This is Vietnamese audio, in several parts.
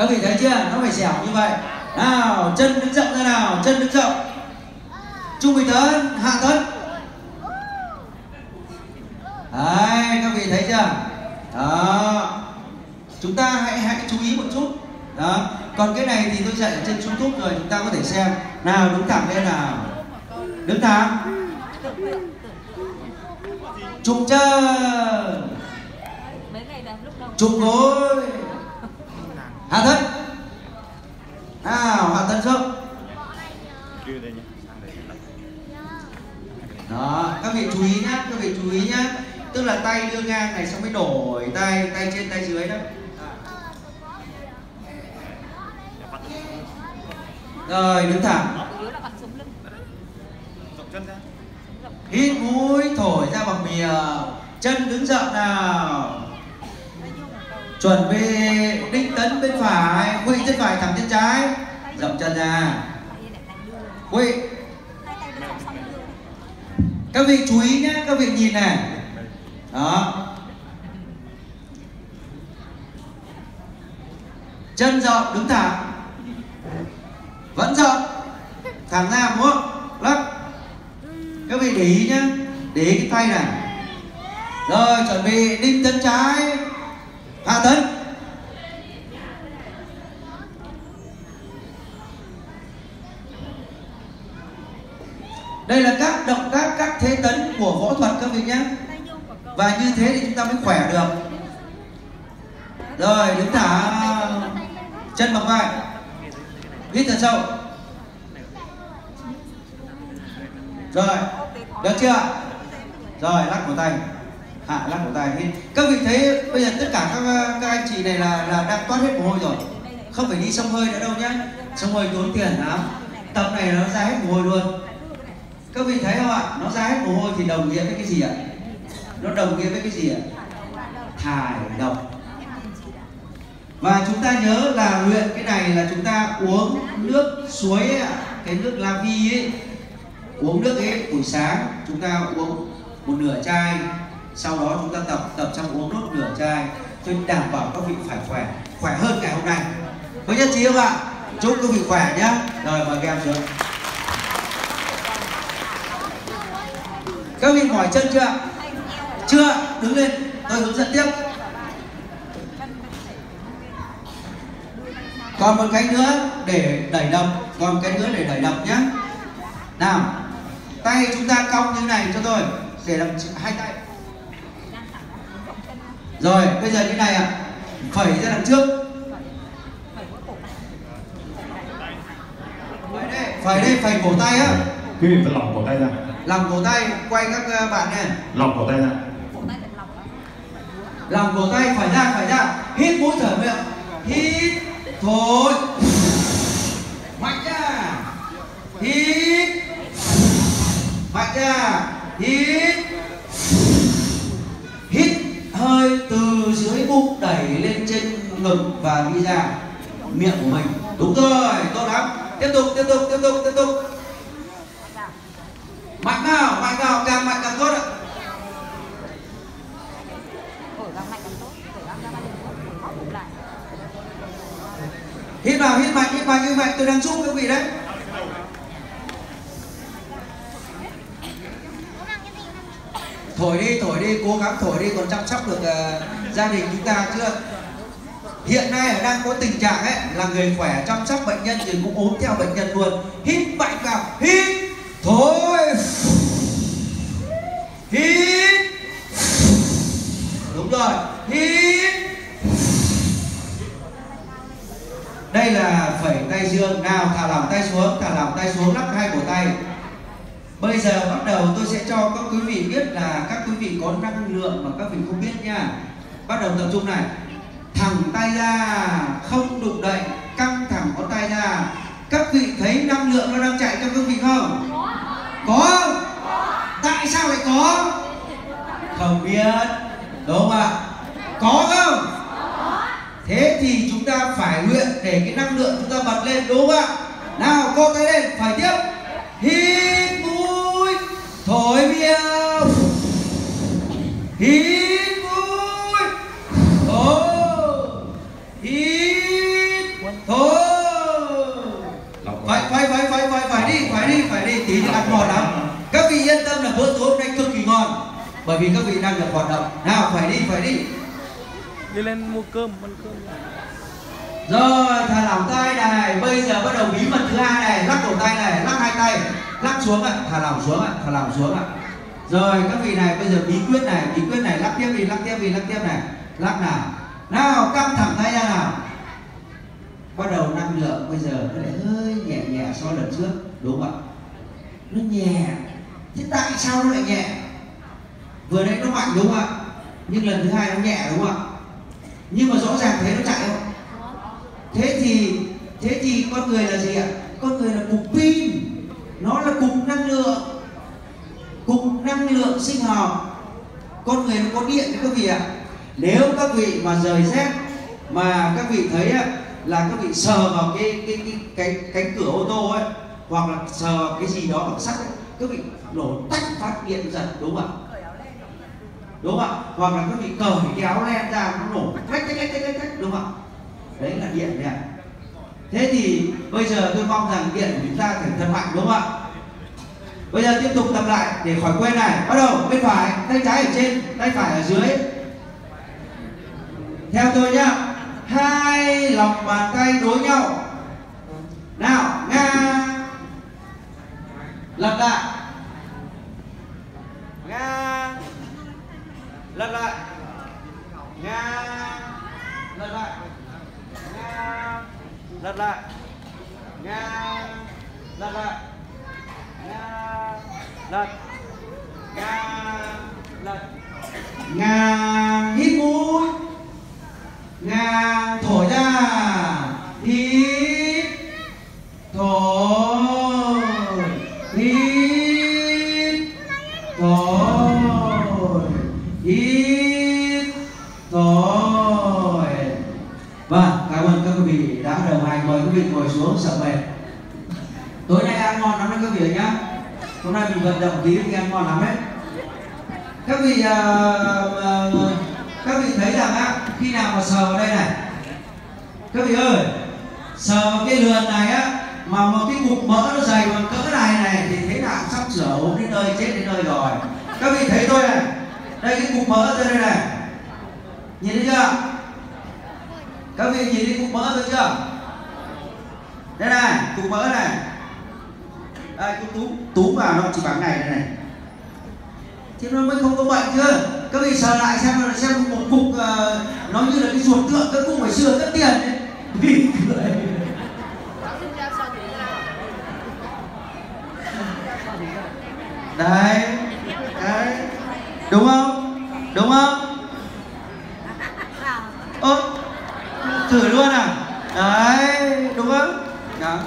các vị thấy chưa? Nó phải dẻo như vậy. Nào chân đứng rộng ra nào chân đứng rộng. Trung bình thân hạ thân đấy các vị thấy chưa? Đó. Chúng ta hãy hãy chú ý một chút. Đó. Còn cái này thì tôi dạy ở trên youtube rồi chúng ta có thể xem. Nào đứng thẳng lên nào. Đứng thẳng. Trùng chân. Trùng gối hạ thân. Nào, hạ thân xuống. Đó, các vị chú ý nhá, các vị chú ý nhá. Tức là tay đưa ngang này xong mới đổi tay tay trên, tay dưới đó. Rồi, đứng thẳng. Hít mũi, thổi ra bằng miệng. Chân đứng rộng nào. Chuẩn bị đinh tấn bên phải quỵ chân phải, thẳng chân trái. Rộng chân ra. Quỵ các vị chú ý nhé các vị nhìn này. Đó. Chân rộng, đứng thẳng. Vẫn rộng. Thẳng ra, đúng không? Lắc. Các vị để ý nhé để ý cái tay này. Rồi, chuẩn bị đinh chân trái. Hạ tấn đây là các động tác các thế tấn của vị nhé và như thế thì chúng ta mới khỏe được. Rồi đứng thẳng chân bằng vai. Hít thật sâu. Rồi được chưa? Rồi lắc cổ tay. Hạ lắc cổ tay hít. Các vị thấy bây giờ tất cả các các anh chị này là là đang toát hết mồ hôi rồi. Không phải đi sông hơi nữa đâu nhé sông hơi tốn tiền lắm. Tập này nó ra hết mồ hôi luôn các vị thấy không ạ? Nó ra hết mồ hôi thì đồng nghĩa với cái gì ạ? Nó đồng nghĩa với cái gì ạ? Thải độc. Và chúng ta nhớ là luyện cái này là chúng ta uống nước suối ấy, cái nước la vi ấy. Uống nước ấy buổi sáng chúng ta uống một nửa chai. Sau đó chúng ta tập tập trong uống nốt nửa chai. Cho đảm bảo các vị phải khỏe khỏe hơn ngày hôm nay. Có nhất trí không ạ? Chúc các vị khỏe nhá. Rồi mời các em xuống. Các vị mỏi chân chưa chưa đứng lên tôi hướng dẫn tiếp. Còn một cái nữa để đẩy đập còn một cái nữa để đẩy đập nhé nào tay chúng ta cong như này cho tôi để làm hai tay. Rồi bây giờ như này ạ à, phẩy ra đằng trước. Phẩy đây phẩy đây phẩy cổ tay á. Quý vị phải lỏng cổ tay ra lòng cổ tay quay các bạn này. Lòng cổ tay ra. Lòng cổ tay phải ra phải ra. Hít mũi thở miệng. Hít thổi mạnh ra. Hít. Mạnh ra. Hít. Hít hơi từ dưới bụng đẩy lên trên ngực và đi ra. Miệng của mình. Đúng rồi tốt lắm. Tiếp tục tiếp tục tiếp tục tiếp tục mạnh nào mạnh nào càng mạnh càng tốt ạ. Hít vào hít mạnh hít mạnh hít mạnh tôi đang giúp các vị đấy. Thổi đi thổi đi cố gắng thổi đi còn chăm sóc được uh, gia đình chúng ta chưa? Hiện nay đang có tình trạng ấy là người khỏe chăm sóc bệnh nhân thì cũng ốm theo bệnh nhân luôn. Hít mạnh vào hít thổi hít đúng rồi hít đây là phẩy tay dương nào thả lỏng tay xuống, thả lỏng tay xuống, lắc hai cổ tay. Bây giờ bắt đầu tôi sẽ cho các quý vị biết là các quý vị có năng lượng mà các vị không biết nha. Bắt đầu tập trung này. Thẳng tay ra, không đụng đậy, căng thẳng có tay ra. Các vị thấy năng lượng nó đang chạy cho các vị không? Có tại sao lại có? Không biết, đúng không ạ? Có không? Thế thì chúng ta phải luyện để cái năng lượng chúng ta bật lên, đúng không ạ? Nào, cô tay lên, phải tiếp. Hít mũi, thổi miệng. Hít mũi, thổi. Hít, thổi. Phải phải phải phải phải phải đi phải đi phải đi. Tí nữa ăn ngon lắm. Các vị yên tâm là bữa tối hôm nay cực kỳ ngon, bởi vì các vị đang được hoạt động. Nào, phải đi phải đi. Đi lên mua cơm, ăn cơm rồi, thả lỏng tay này. Bây giờ bắt đầu bí mật thứ hai này. Lắc cổ tay này, lắc hai tay. Lắc xuống ạ. Thả lỏng xuống ạ. Thả lỏng xuống ạ. Rồi, các vị này, bây giờ bí quyết này, bí quyết này. Lắc tiếp đi, lắc tiếp đi, lắc tiếp này. Lắc nào. Nào căng thẳng tay ra nào. Bắt đầu năng lượng bây giờ nó lại hơi nhẹ nhẹ so lần trước, đúng không ạ? Nó nhẹ. Thế tại sao nó lại nhẹ? Vừa nãy nó mạnh, đúng không ạ? Nhưng lần thứ hai nó nhẹ, đúng không ạ? Nhưng mà rõ ràng thấy nó chạy không? Thế thì thế thì con người là gì ạ? Con người là cục pin. Nó là cục năng lượng. Cục năng lượng sinh học. Con người nó có điện đấy các vị ạ? Nếu các vị mà rời rét mà các vị thấy á, là các vị sờ vào cái cái cái cái cánh cửa ô tô ấy hoặc là sờ vào cái gì đó bằng sắt ấy, các vị nổ tách phát điện giật đúng không ạ? Đúng không ạ? Hoặc là các vị cởi cái áo len ra nó nổ tách tách tách tách tách đúng không ạ? Đấy là điện đấy ạ. Thế thì bây giờ tôi mong rằng điện của chúng ta phải thật mạnh đúng không ạ? Bây giờ tiếp tục tập lại để khỏi quên này. Bắt đầu, bên phải, tay trái ở trên, tay phải ở dưới. Theo tôi nhá. Hai lòng bàn tay đối nhau. Nào, ngang. Lặp lại ngang lặp lại ngang lặp lại ngang lặp lại ngang lặp lại ngang lật ngang hít mũi. Ngang thổi ra. Hít. Thổi hít. Thổi hít. Thổi vâng cảm ơn các quý vị đã đồng hành. Mời quý vị ngồi xuống sợ mệt tối nay ăn ngon lắm đấy các vị nhé hôm nay mình vận động tí thì ăn ngon lắm đấy. Các vị à, à, à, các vị thấy rằng á khi nào mà sờ vào đây này. Các vị ơi sờ vào cái lườn này á mà một cái cục mỡ nó dày bằng cỡ này này thì thế nào sắp sửa ốm đến nơi chết đến nơi rồi. Các vị thấy tôi này đây cái cục mỡ tôi đây này. Nhìn thấy chưa? Các vị nhìn thấy cục mỡ tôi chưa? Đây này cục mỡ này đây cứ túm túm vào nó chỉ bằng này này này. Thì nó mới không có bệnh chưa các vị sờ lại xem xem một cục uh, nó như là cái ruột tượng các cụ ngày xưa rất tiền đấy, cười. Đấy đấy. Đúng không? Đúng không? Ơ thử luôn à? Đấy đúng không? Đó.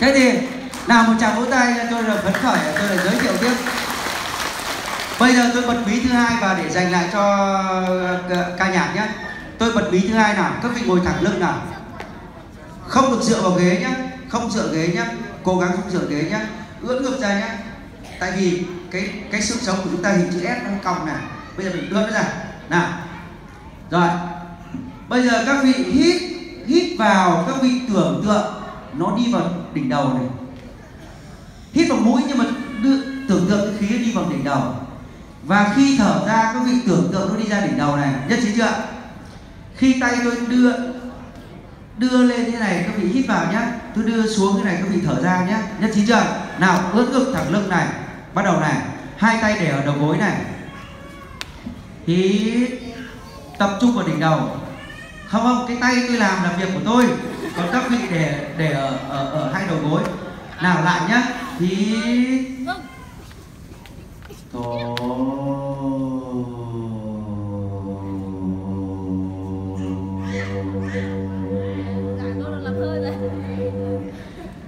Thế thì nào, một tràng vỗ tay cho tôi là phấn khởi, tôi là giới thiệu tiếp. Bây giờ tôi bật mí thứ hai và để dành lại cho ờ, ca nhạc nhé. Tôi bật mí thứ hai nào, các vị ngồi thẳng lưng nào. Không được dựa vào ghế nhé, không dựa ghế nhé, cố gắng không dựa ghế nhé, ưỡn ngược ra nhé. Tại vì cái cái sức sống của chúng ta hình chữ S nó cong này bây giờ mình đưa nó ra. Nào. Rồi. Bây giờ các vị hít hít vào, các vị tưởng tượng, nó đi vào đỉnh đầu này hít vào mũi nhưng mà đưa, tưởng tượng cái khí đi vào đỉnh đầu. Và khi thở ra các vị tưởng tượng nó đi ra đỉnh đầu này. Nhất trí chưa khi tay tôi đưa đưa lên thế này các vị hít vào nhé tôi đưa xuống thế này các vị thở ra nhé nhất trí chưa nào ướt ngực thẳng lưng này. Bắt đầu này. Hai tay để ở đầu gối này. Hít. Tập trung vào đỉnh đầu. Không không cái tay tôi làm là việc của tôi. Còn các vị để để ở ở, ở hai đầu gối. Nào lại nhá hít thở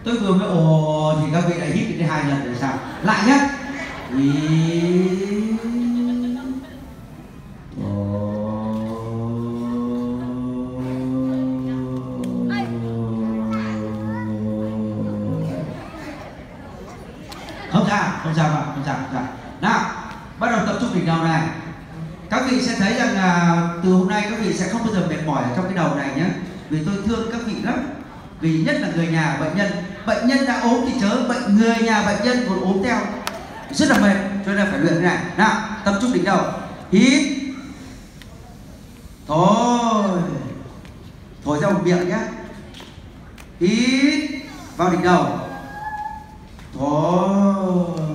tôi vừa mới ồ thì các vị lại hít đến hai lần rồi sao? Lại nhé hít rồi. Nào, bắt đầu tập trung đỉnh đầu này. Các vị sẽ thấy rằng là từ hôm nay các vị sẽ không bao giờ mệt mỏi ở trong cái đầu này nhé. Vì tôi thương các vị lắm. Vì nhất là người nhà bệnh nhân. Bệnh nhân đã ốm thì chớ, bệnh người nhà bệnh nhân còn ốm theo. Rất là mệt, cho nên phải luyện này. Nào, tập trung đỉnh đầu. Hít. Thôi. Thổi ra một miệng nhé. Hít vào đỉnh đầu. Thôi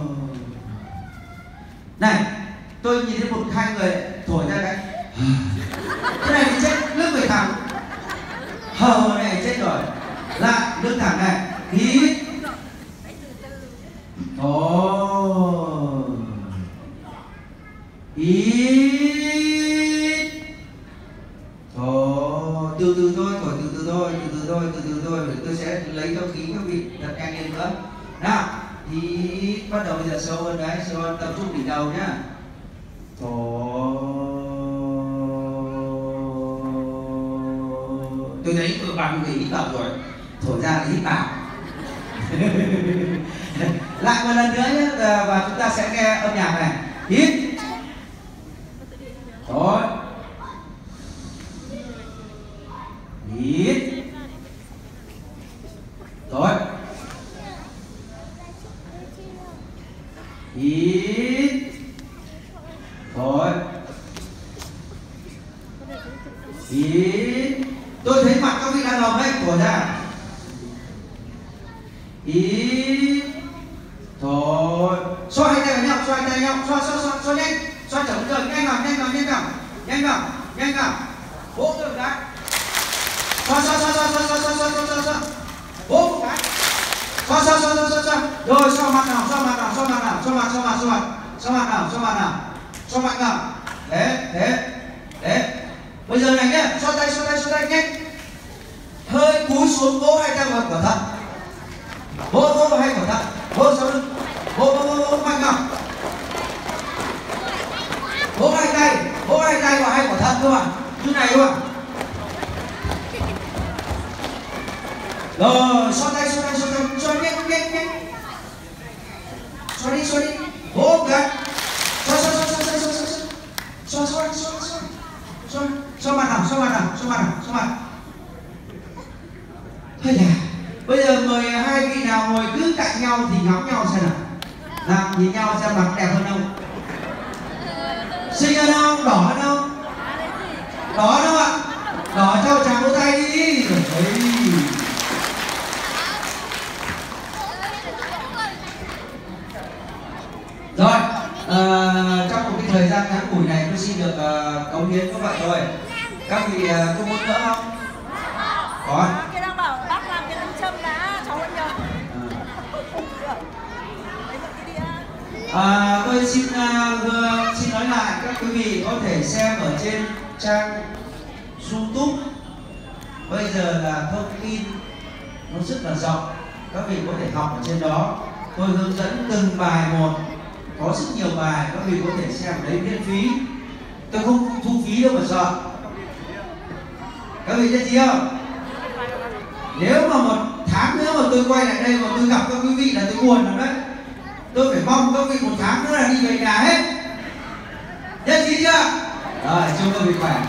này tôi nhìn thấy một hai người thổi ra cái cái này thì chết nước về thẳng hờ này chết rồi lại nước thẳng này hít thôi hít thôi từ từ thôi thổi từ từ thôi từ từ thôi từ từ thôi tôi sẽ lấy không khí các vị thật nhanh lên nữa. Nào hít bắt đầu bây giờ sâu hơn đấy sâu hơn tập trung đỉnh đầu nhá. Thổi tôi thấy tôi bằng người hít vào rồi thổi ra là hít vào. Lại một lần nữa nhé và chúng ta sẽ nghe âm nhạc này hít thôi hít thôi hít thôi hít tôi thấy mặt các vị đang hồng đấy thổi ra hít thôi xoa hai tay vào nhau xoa hai tay vào nhau xoa xoa xoa xoa nhanh xoa chậm rồi nhanh vào nhanh vào nhanh vào nhanh vào nhanh vào vỗ tôi một cái xoa xoa xoa xoa xoa xoa xoa xoa xoa xoa vỗ một cái xoa xoa xoa xoa xoa xoa rồi xoa mặt nào xoa mặt nào xoa mặt nào xoa mặt xoa mặt xoa mặt xoa mặt nào xoa mặt nào xoa mặt nào thế thế thế bây giờ này nhá xoa tay xoa tay xoa tay nhanh hơi cúi xuống vỗ hai tay vào cửa thận vỗ vỗ vào hai cửa thận vỗ sau lưng vỗ vỗ vỗ mạnh nào vỗ hai tay. Vỗ hai tay vào hai quả thân cơ bạn. Như này cơ bạn. Rồi xoa tay xoa tay xoa tay. Xoa nhanh nhanh nhanh. Xoa đi xoa đi. Vỗ cái xoa xoa xoa xoa xoa xoa xoa xoa xoa xoa xoa xoa xoa mặt nào xoa mặt nào xoa mặt nào xoa mặt. Hay là bây giờ mời hai vị nào ngồi cứ cạnh nhau thì ngắm nhau xem nào nào nhìn nhau xem mặt đẹp hơn không? Xinh hơn không? Đỏ hơn không? Đỏ hơn không ạ? Đỏ cho chàng vỗ tay đi. Đấy. rồi à, trong một cái thời gian ngắn ngủi này tôi xin được uh, cống hiến các vậy rồi, các vị uh, có muốn nữa không? Có À, tôi xin uh, xin nói lại các quý vị có thể xem ở trên trang YouTube. Bây giờ là thông tin nó rất là rộng, các vị có thể học ở trên đó. Tôi hướng dẫn từng bài một, có rất nhiều bài các vị có thể xem đấy miễn phí. Tôi không thu phí đâu mà sợ. Các vị biết gì không? Nếu mà một tháng nữa mà tôi quay lại đây mà tôi gặp các quý vị là tôi buồn lắm đấy tôi phải mong các vị một tháng nữa là đi về nhà hết. Nhất trí chưa? Rồi, chúc các vị khỏe.